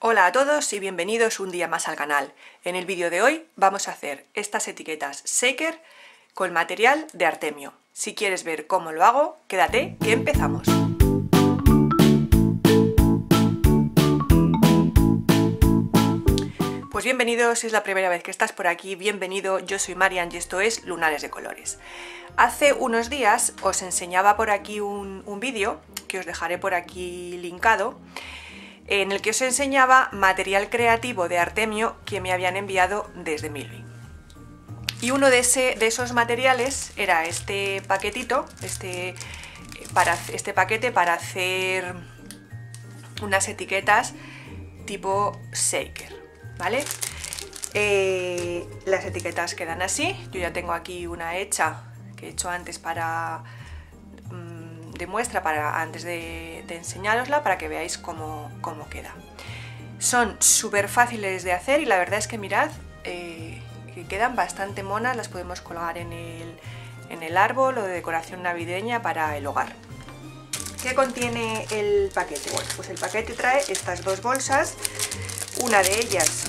Hola a todos y bienvenidos un día más al canal. En el vídeo de hoy vamos a hacer estas etiquetas Shaker con material de Artemio. Si quieres ver cómo lo hago, quédate que empezamos. Pues bienvenidos, si es la primera vez que estás por aquí, bienvenido, yo soy Marian y esto es Lunares de Colores. Hace unos días os enseñaba por aquí un, un vídeo, que os dejaré por aquí linkado, en el que os enseñaba material creativo de Artemio que me habían enviado desde Milvi. Y uno de, ese, de esos materiales era este paquetito, este, para, este paquete para hacer unas etiquetas tipo shaker, ¿vale? Eh, las etiquetas quedan así, yo ya tengo aquí una hecha que he hecho antes para de muestra para antes de, de enseñarosla para que veáis cómo, cómo queda. Son súper fáciles de hacer y la verdad es que mirad, eh, que quedan bastante monas, las podemos colgar en el, en el árbol o de decoración navideña para el hogar. ¿Qué contiene el paquete? Bueno, pues el paquete trae estas dos bolsas, una de ellas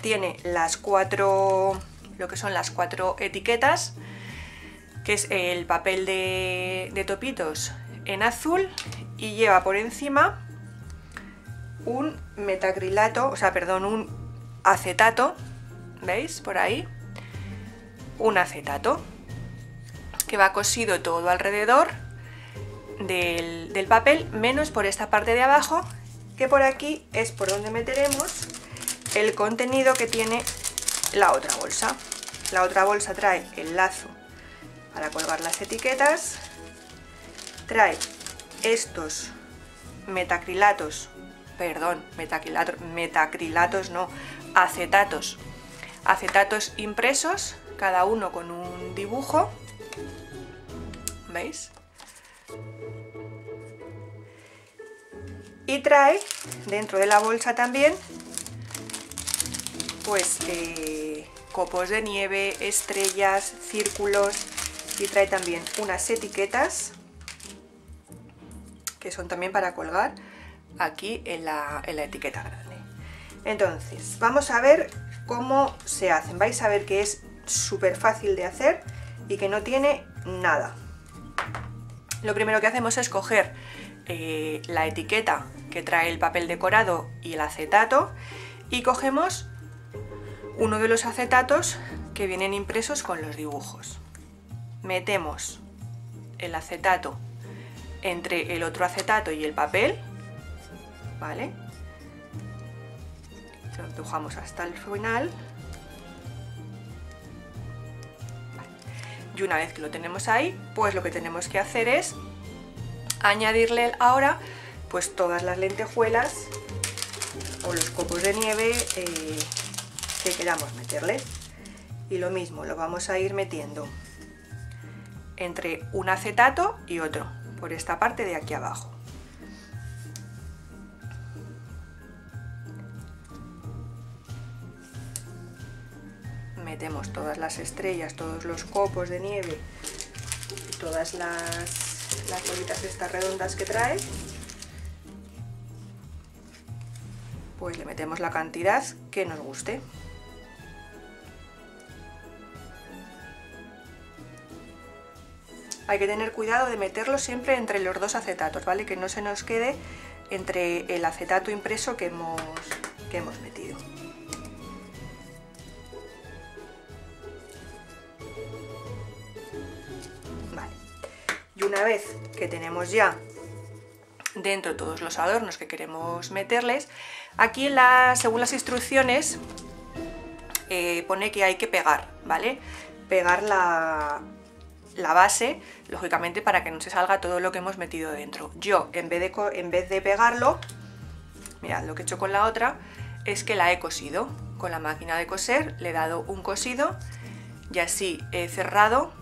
tiene las cuatro, lo que son las cuatro etiquetas, que es el papel de, topitos en azul y lleva por encima un metacrilato, o sea, perdón, un acetato, ¿veis? Por ahí, un acetato que va cosido todo alrededor del, papel, menos por esta parte de abajo, que por aquí es por donde meteremos el contenido que tiene la otra bolsa. La otra bolsa trae el lazo para colgar las etiquetas, trae estos metacrilatos, perdón, metacrilatos, metacrilatos no, acetatos, acetatos impresos, cada uno con un dibujo, ¿veis? Y trae dentro de la bolsa también, pues, eh, copos de nieve, estrellas, círculos, y trae también unas etiquetas que son también para colgar aquí en la, etiqueta grande. Entonces, vamos a ver cómo se hacen. Vais a ver que es súper fácil de hacer y que no tiene nada. Lo primero que hacemos es coger eh, la etiqueta que trae el papel decorado y el acetato y cogemos uno de los acetatos que vienen impresos con los dibujos. Metemos el acetato entre el otro acetato y el papel, ¿vale? Lo empujamos hasta el final. Y una vez que lo tenemos ahí, pues lo que tenemos que hacer es añadirle ahora pues todas las lentejuelas o los copos de nieve eh, que queramos meterle. Y lo mismo, lo vamos a ir metiendo entre un acetato y otro por esta parte de aquí abajo. Metemos todas las estrellas, todos los copos de nieve, todas las, las bolitas estas redondas que trae. Pues le metemos la cantidad que nos guste. Hay que tener cuidado de meterlo siempre entre los dos acetatos, ¿vale? Que no se nos quede entre el acetato impreso que hemos, que hemos metido. Vale. Y una vez que tenemos ya dentro todos los adornos que queremos meterles, aquí según las instrucciones eh, pone que hay que pegar, ¿vale? Pegar la, la base, lógicamente para que no se salga todo lo que hemos metido dentro. Yo, en vez de, en vez de pegarlo, mirad, lo que he hecho con la otra es que la he cosido. Con la máquina de coser le he dado un cosido y así he cerrado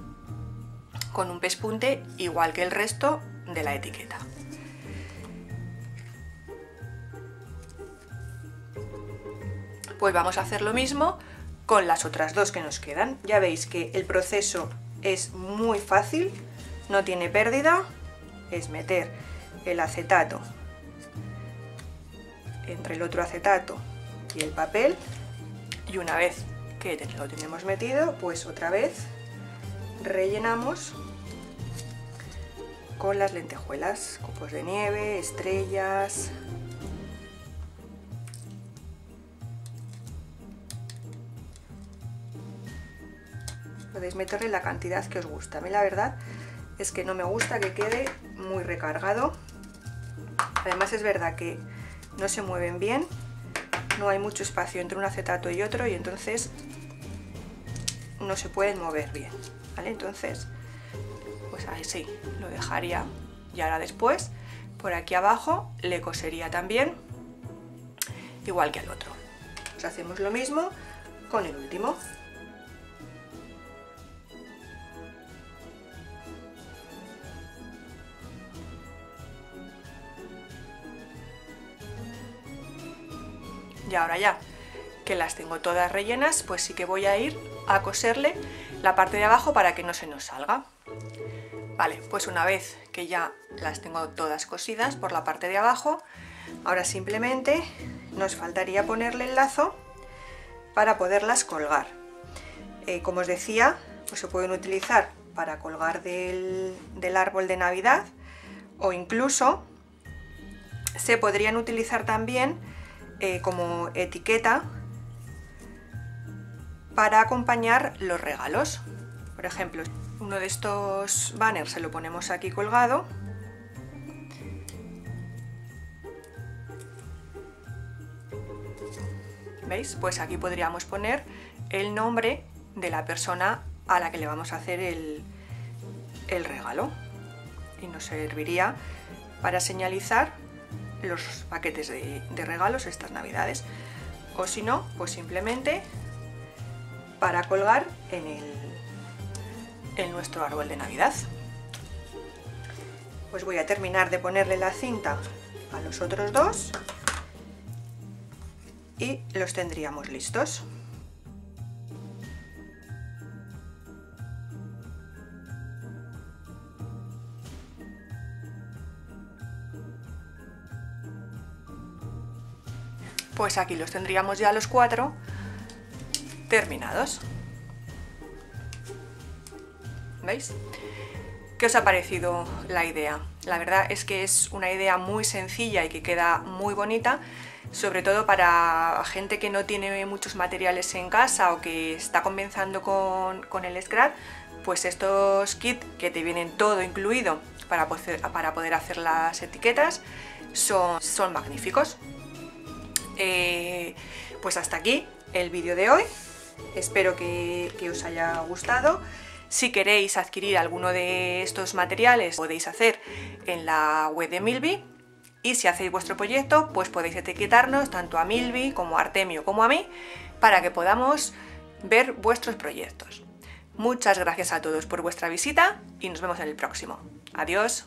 con un pespunte igual que el resto de la etiqueta. Pues vamos a hacer lo mismo con las otras dos que nos quedan. Ya veis que el proceso es muy fácil, no tiene pérdida, es meter el acetato entre el otro acetato y el papel y una vez que lo tenemos metido, pues otra vez rellenamos con las lentejuelas, copos de nieve, estrellas... Podéis meterle la cantidad que os gusta. A mí la verdad es que no me gusta que quede muy recargado. Además es verdad que no se mueven bien, no hay mucho espacio entre un acetato y otro y entonces no se pueden mover bien. ¿vale? Entonces, pues ahí sí, lo dejaría. Y ahora después, por aquí abajo, le cosería también, igual que al otro. Pues hacemos lo mismo con el último. Y ahora ya que las tengo todas rellenas, pues sí que voy a ir a coserle la parte de abajo para que no se nos salga. Vale, pues una vez que ya las tengo todas cosidas por la parte de abajo, ahora simplemente nos faltaría ponerle el lazo para poderlas colgar. Eh, como os decía, pues se pueden utilizar para colgar del, árbol de Navidad o incluso se podrían utilizar también eh, como etiqueta para acompañar los regalos. Por ejemplo, uno de estos banners se lo ponemos aquí colgado. ¿Veis? Pues aquí podríamos poner el nombre de la persona a la que le vamos a hacer el, regalo. Y nos serviría para señalizar los paquetes de, regalos estas navidades. O si no, pues simplemente para colgar en, el, en nuestro árbol de Navidad. Pues voy a terminar de ponerle la cinta a los otros dos y los tendríamos listos. Pues aquí los tendríamos ya los cuatro terminados. ¿Veis? ¿Qué os ha parecido la idea? La verdad es que es una idea muy sencilla y que queda muy bonita, sobre todo para gente que no tiene muchos materiales en casa o que está comenzando con, el Scrap, pues estos kits que te vienen todo incluido para poder, para poder hacer las etiquetas son, son magníficos. Eh, pues hasta aquí el vídeo de hoy. Espero que, os haya gustado. Si queréis adquirir alguno de estos materiales, podéis hacer en la web de Milby. Y si hacéis vuestro proyecto, pues podéis etiquetarnos tanto a Milby como a Artemio como a mí para que podamos ver vuestros proyectos. Muchas gracias a todos por vuestra visita y nos vemos en el próximo. Adiós.